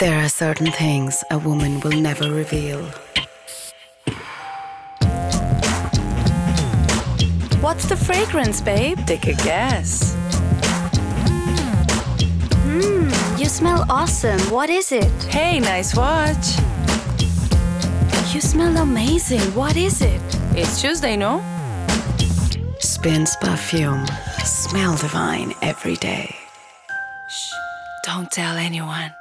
There are certain things a woman will never reveal. What's the fragrance, babe? Take a guess. Mmm, you smell awesome. What is it? Hey, nice watch. You smell amazing. What is it? It's Tuesday, no? Spinz perfume. Smell divine every day. Shh, don't tell anyone.